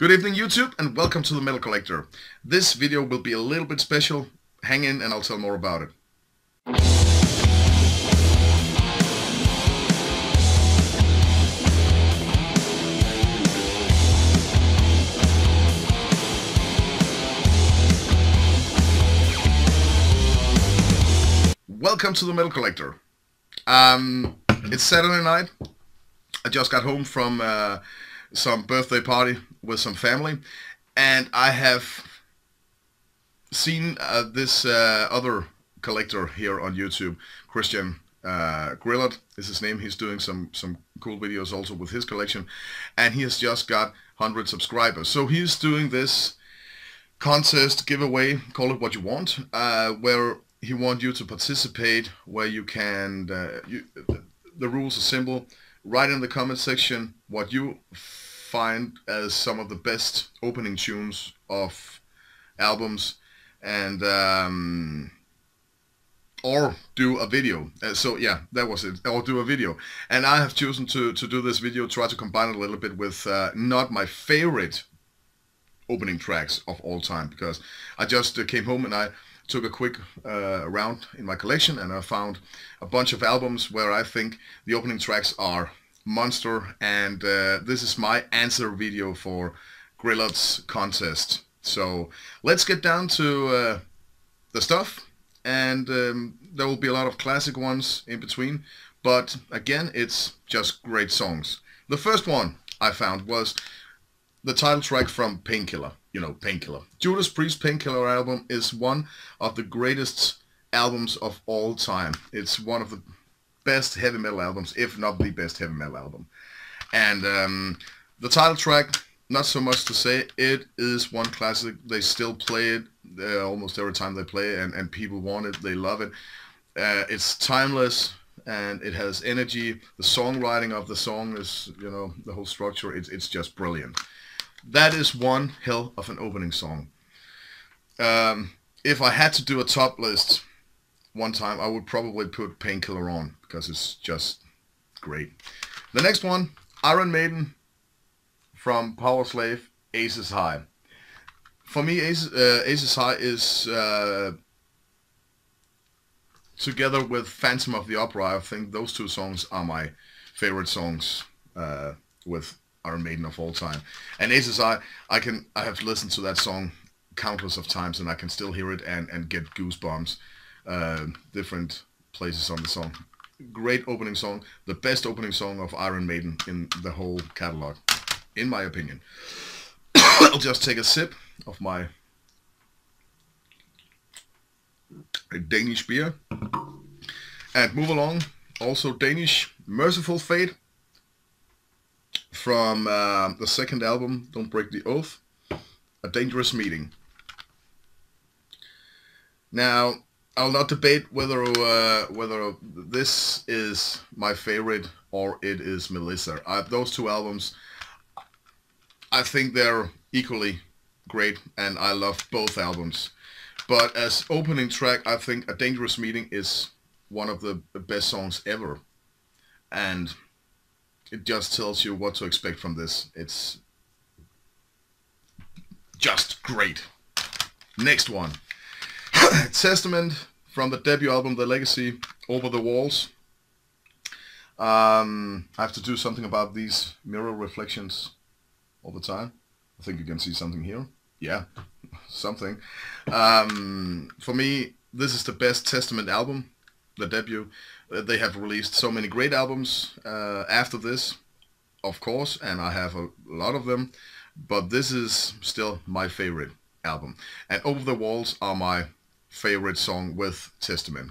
Good evening YouTube and welcome to the Metal Collector. This video will be a little bit special. Hang in and I'll tell more about it. Welcome to the Metal Collector. Um, it's Saturday night. I just got home from uh, some birthday party with some family, and I have seen uh, this uh, other collector here on YouTube, Christian uh, Grillot is his name. He's doing some some cool videos also with his collection, and he has just got 100 subscribers. So he's doing this contest giveaway, call it what you want, uh, where he wants you to participate, where you can. Uh, you, the rules are simple. Write in the comment section what you find as some of the best opening tunes of albums, and um, or do a video. Uh, so yeah, that was it. Or do a video. And I have chosen to to do this video, try to combine it a little bit with uh, not my favorite opening tracks of all time because I just uh, came home and I took a quick uh, round in my collection and I found a bunch of albums where I think the opening tracks are monster and uh, this is my answer video for Grillot's contest. So let's get down to uh, the stuff and um, there will be a lot of classic ones in between but again it's just great songs. The first one I found was the title track from Painkiller you know, Painkiller. Judas Priest Painkiller album is one of the greatest albums of all time. It's one of the best heavy metal albums, if not the best heavy metal album. And um, the title track, not so much to say, it is one classic. They still play it uh, almost every time they play it, and, and people want it, they love it. Uh, it's timeless, and it has energy. The songwriting of the song is, you know, the whole structure, it's, it's just brilliant. That is one hell of an opening song. Um, if I had to do a top list one time, I would probably put Painkiller on because it's just great. The next one, Iron Maiden from Powerslave, Aces High. For me, Aces, uh, Aces High is uh, together with Phantom of the Opera. I think those two songs are my favorite songs uh, with Iron Maiden of all time. And Aces I I can I have listened to that song countless of times and I can still hear it and and get goosebumps. Uh, different places on the song. Great opening song, the best opening song of Iron Maiden in the whole catalog, in my opinion. I'll just take a sip of my Danish beer and move along. Also Danish, Mercyful Fate from uh, the second album, Don't Break the Oath, A Dangerous Meeting. Now, I'll not debate whether uh, whether this is my favorite or it is Melissa. Uh, those two albums, I think they're equally great, and I love both albums. But as opening track, I think A Dangerous Meeting is one of the best songs ever. And it just tells you what to expect from this. It's just great. Next one. Testament from the debut album The Legacy, Over the Walls. Um, I have to do something about these mirror reflections all the time. I think you can see something here. Yeah, something. Um, for me, this is the best Testament album, the debut. Uh, they have released so many great albums uh, after this, of course, and I have a lot of them, but this is still my favorite album. And Over the Walls are my favorite song with Testament.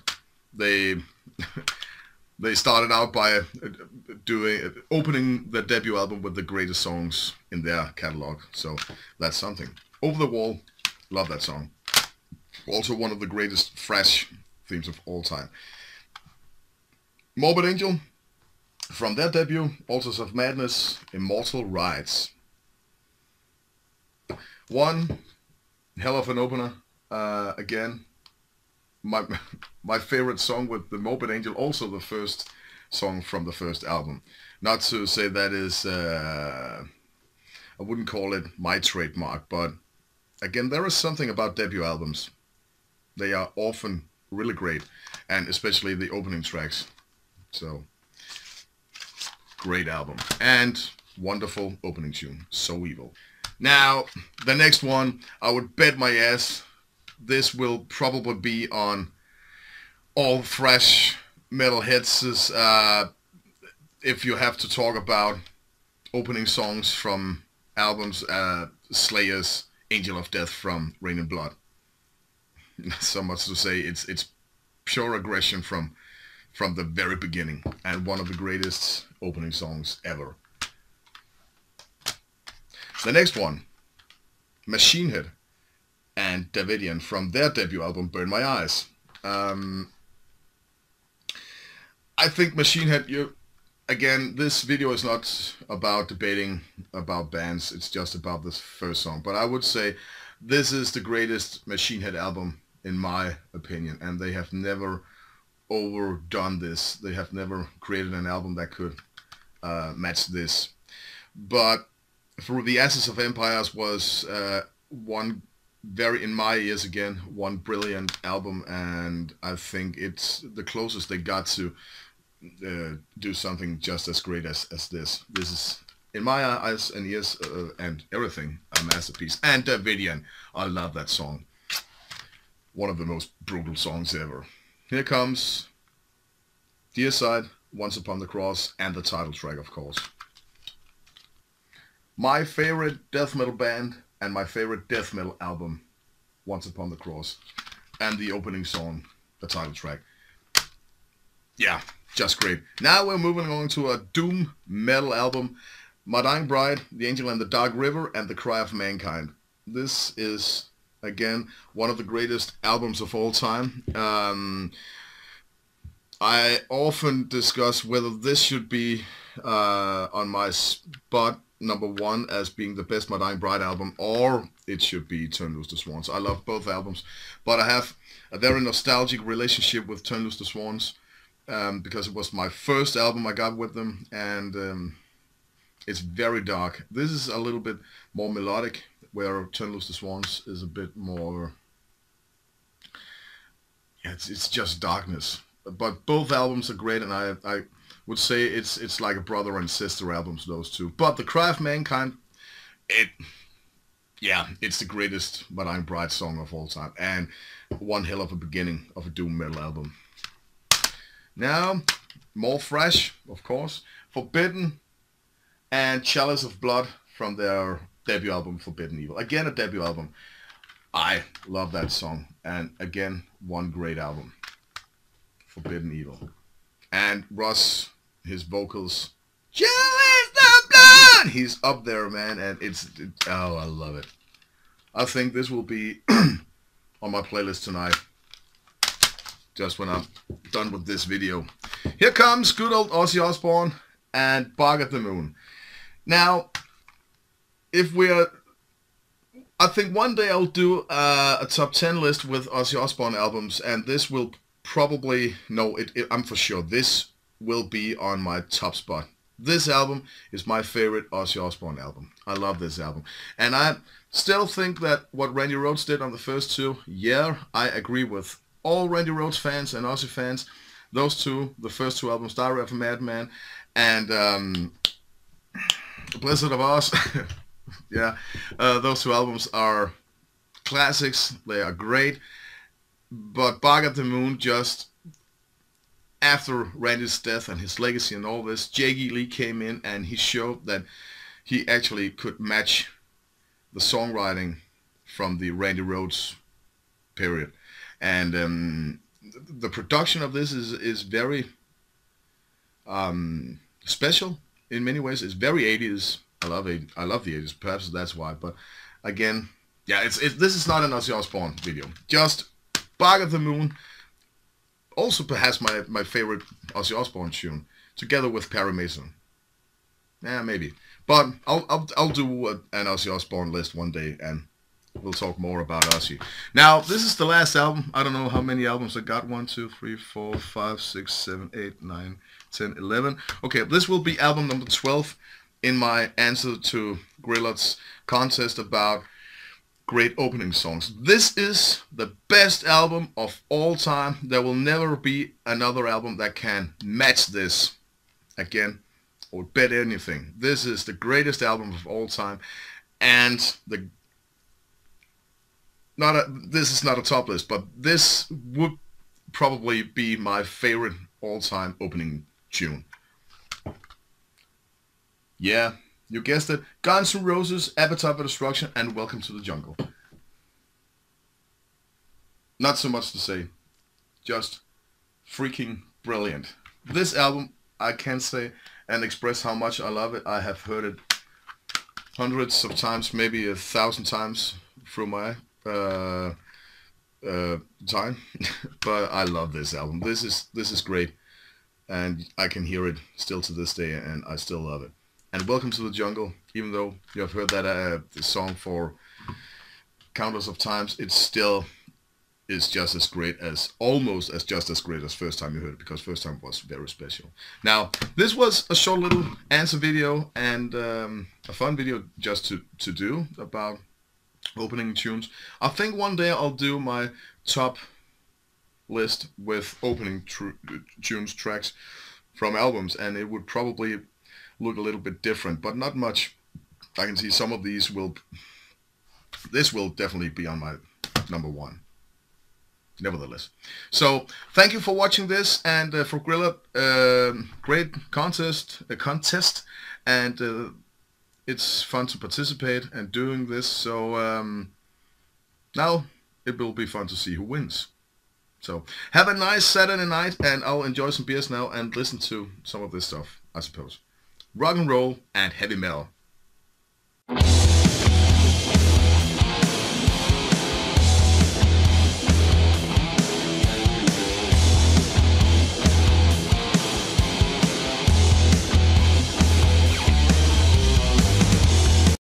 They they started out by uh, doing opening their debut album with the greatest songs in their catalog, so that's something. Over the Wall, love that song. Also one of the greatest thrash themes of all time. Morbid Angel, from their debut, Altars of Madness, Immortal Rites. One hell of an opener. Uh, again, my my favorite song with the Morbid Angel, also the first song from the first album. Not to say that is uh, I wouldn't call it my trademark, but again, there is something about debut albums. They are often really great, and especially the opening tracks. So, great album. And wonderful opening tune, So Evil. Now, the next one, I would bet my ass this will probably be on all thrash metal hits uh, if you have to talk about opening songs from albums, uh, Slayer's Angel of Death from Reign in Blood. so much to say, it's it's pure aggression from from the very beginning and one of the greatest opening songs ever. The next one, Machine Head and Davidian from their debut album Burn My Eyes. Um, I think Machine Head, you again, this video is not about debating about bands. It's just about this first song. But I would say this is the greatest Machine Head album in my opinion, and they have never overdone this. They have never created an album that could uh, match this. But through the Ashes of Empires was uh, one very, in my ears again, one brilliant album, and I think it's the closest they got to uh, do something just as great as, as this. This is, in my eyes and ears uh, and everything, a masterpiece. And Davidian, I love that song. One of the most brutal songs ever. Here comes Deicide, Once Upon the Cross, and the title track, of course. My favorite death metal band and my favorite death metal album, Once Upon the Cross, and the opening song, the title track. Yeah, just great. Now we're moving on to a doom metal album, My Dying Bride, The Angel and the Dark River, and The Cry of Mankind. This is, again, one of the greatest albums of all time. Um, I often discuss whether this should be uh, on my spot number one as being the best My Dying Bride album, or it should be Turn Loose the Swans. I love both albums, but I have a very nostalgic relationship with Turn Loose the Swans um, because it was my first album I got with them, and um, it's very dark. This is a little bit more melodic, where Turn Loose the Swans is a bit more. It's it's just darkness. But both albums are great, and I I would say it's it's like a brother and sister albums those two. But the Cry of Mankind, it yeah, it's the greatest My Dying Bride song of all time, and one hell of a beginning of a doom metal album. Now, more thrash, of course. Forbidden and Chalice of Blood from their debut album, Forbidden Evil. Again, a debut album. I love that song. And again, one great album. Forbidden Evil. And Russ, his vocals, Chalice of Blood! He's up there, man. And it's, it, oh, I love it. I think this will be on my playlist tonight just when I'm done with this video. Here comes good old Ozzy Osbourne and Bark at the Moon. Now, if we're... I think one day I'll do uh, a top 10 list with Ozzy Osbourne albums, and this will probably... No, it, it, I'm for sure. This will be on my top spot. This album is my favorite Ozzy Osbourne album. I love this album. And I still think that what Randy Rhoads did on the first two, yeah, I agree with all Randy Rhoads fans and Ozzy fans, those two, the first two albums, Diary of a Madman and um, Blizzard of Ozz, yeah, uh, those two albums are classics. They are great. But Bark at the Moon just after Randy's death and his legacy and all this, J.G. Lee came in and he showed that he actually could match the songwriting from the Randy Rhoads period and um, the production of this is is very um, special in many ways. It's very 80s. I love it. I love the 80s. Perhaps that's why. But again, yeah, it's, it's this is not an Ozzy Osbourne video. Just Bark at the Moon. Also, perhaps my my favorite Ozzy Osbourne tune, together with Perry Mason. Yeah, maybe. But I'll I'll, I'll do an Ozzy Osbourne list one day and we'll talk more about Ozzy. Now, this is the last album. I don't know how many albums I got. One, two, three, four, five, six, seven, eight, nine, ten, eleven. Okay, this will be album number 12. in my answer to Grillot's contest about great opening songs. This is the best album of all time. There will never be another album that can match this. Again, would bet anything. This is the greatest album of all time. And the not a this is not a top list, but this would probably be my favorite all-time opening tune. Yeah, you guessed it. Guns N' Roses, Appetite for Destruction, and Welcome to the Jungle. Not so much to say, just freaking brilliant. This album, I can't say and express how much I love it. I have heard it hundreds of times, maybe a thousand times through my uh, uh, time, but I love this album. This is this is great, and I can hear it still to this day, and I still love it. And Welcome to the Jungle, even though you have heard that uh, song for countless of times, it still is just as great as, almost as just as great as first time you heard it, because first time was very special. Now, this was a short little answer video and um, a fun video just to, to do about opening tunes. I think one day I'll do my top list with opening tunes tracks from albums and it would probably look a little bit different but not much I can see some of these will this will definitely be on my number one nevertheless so thank you for watching this and uh, for Grilla uh, great contest a contest and uh, it's fun to participate and doing this. So um, now it will be fun to see who wins. So have a nice Saturday night and I'll enjoy some beers now and listen to some of this stuff, I suppose. Rock and roll and heavy metal.